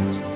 Thank.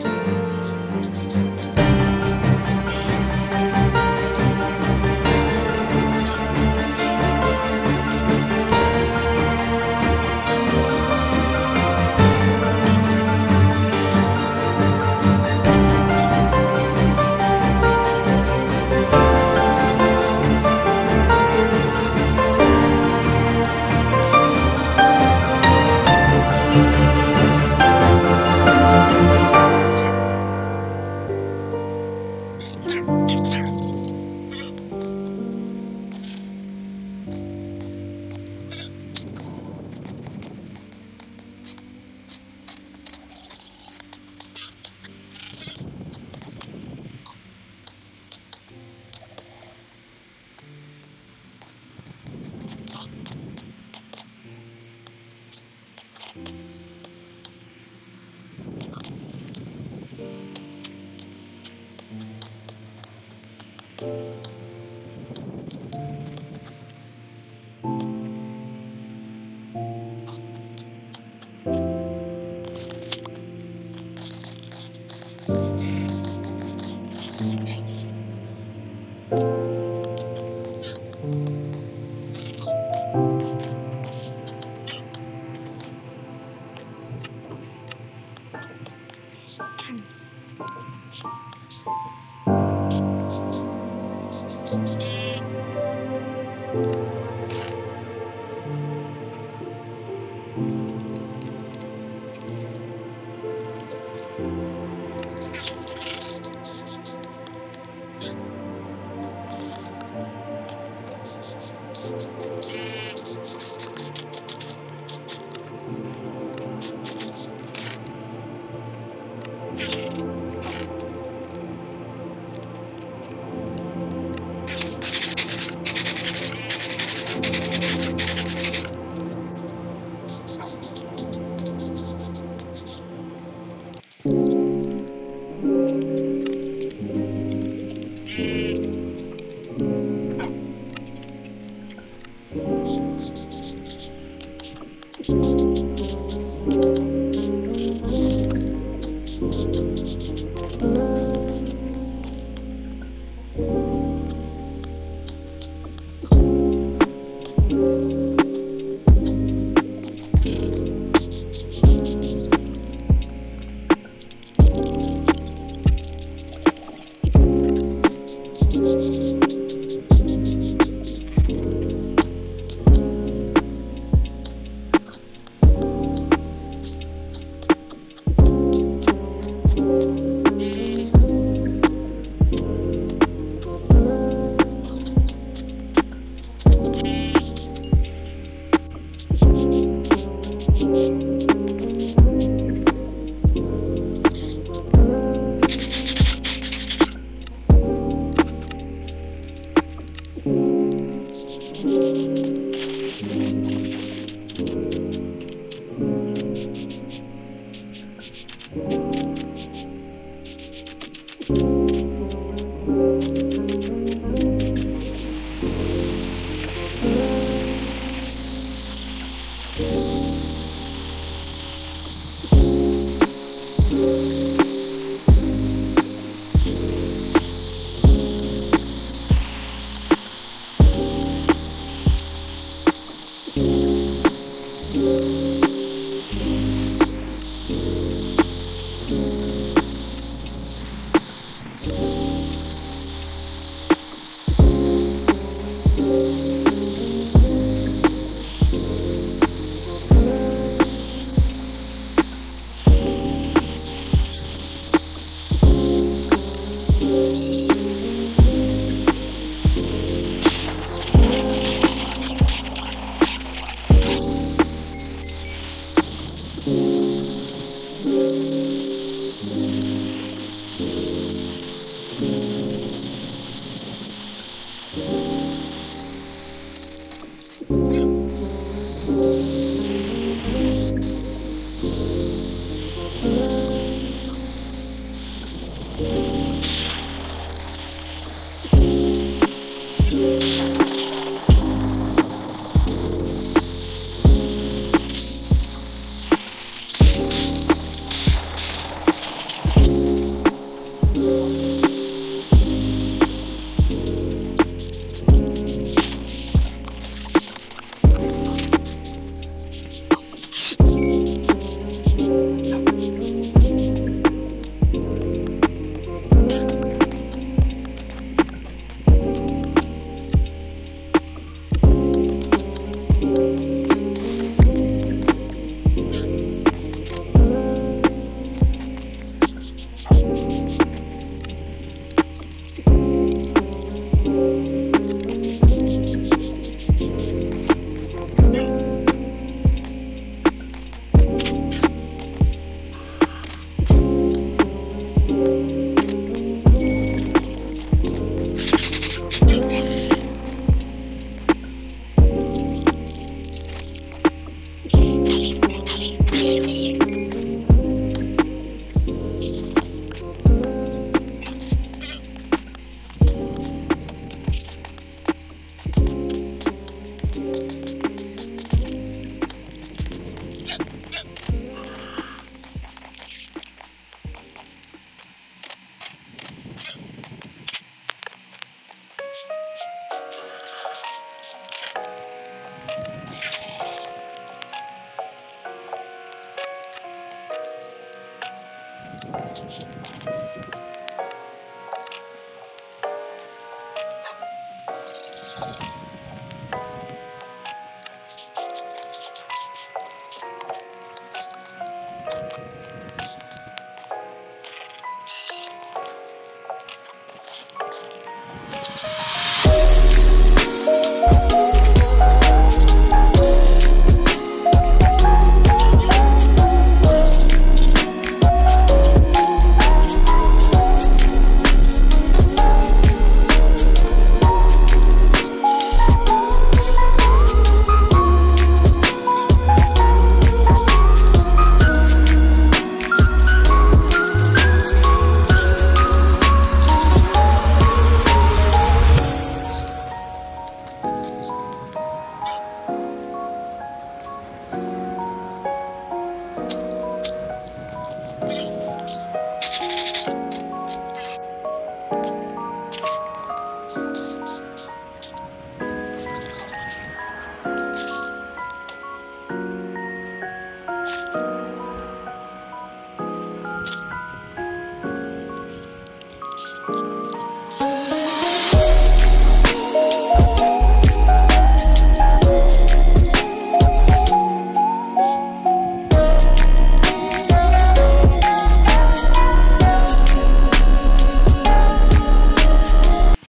Thank